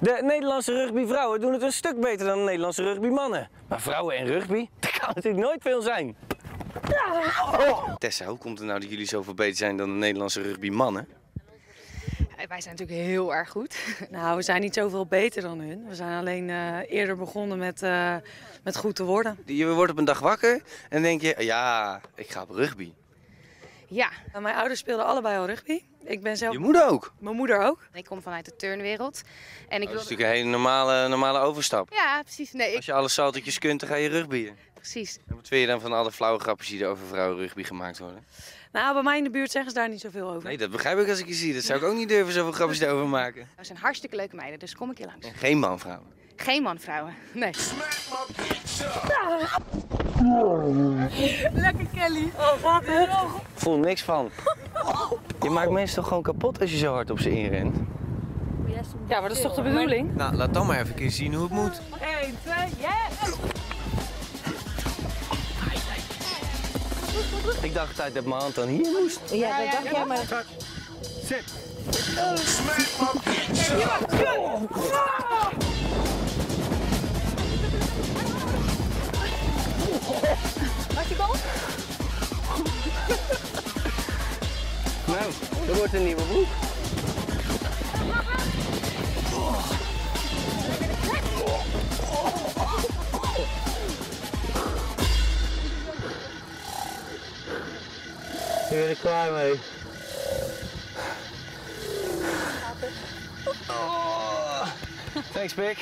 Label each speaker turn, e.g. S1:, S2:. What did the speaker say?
S1: De Nederlandse rugbyvrouwen doen het een stuk beter dan de Nederlandse rugbymannen. Maar vrouwen en rugby, dat kan natuurlijk nooit veel zijn. Tessa, hoe komt het nou dat jullie zoveel beter zijn dan de Nederlandse rugbymannen?
S2: Wij zijn natuurlijk heel erg goed.
S3: Nou, we zijn niet zoveel beter dan hun. We zijn alleen eh, eerder begonnen met, eh, met goed te worden.
S1: Je wordt op een dag wakker en denk je, ja, ik ga op rugby.
S2: Ja,
S3: En Mijn ouders speelden allebei al rugby. Ik ben zelf...
S1: Je moeder ook.
S3: Mijn moeder ook.
S2: ik kom vanuit de turnwereld. En ik
S1: Dat is
S2: wil...
S1: natuurlijk een hele normale, normale overstap.
S2: Ja, precies. Nee, ik...
S1: Als je alle saltetjes kunt, dan ga je rugbyen.
S2: precies.
S1: En wat vind je dan van alle flauwe grapjes die er over vrouwen rugby gemaakt worden?
S3: Nou, bij mij in de buurt zeggen ze daar niet zoveel over.
S1: Nee, dat begrijp ik als ik je zie. Dat zou ik ook niet durven zoveel grapjes erover maken.
S2: We zijn hartstikke leuke meiden, dus kom ik hier langs.
S1: En geen man-vrouwen.
S2: Geen man-vrouwen. Nee.
S1: Ik voel niks van. Je maakt mensen toch gewoon kapot als je zo hard op ze inrent?
S3: Ja, maar dat is toch de bedoeling?
S1: Nou, laat dan maar even een keer zien hoe het moet.
S3: 1, 2, yes!
S1: Ik dacht altijd dat mijn hand dan hier moest.
S4: Ja, dat dacht jij maar.
S1: Nou, dat wordt een nieuwe broek. Ik ben er klaar mee. Oh. Thanks, Pik.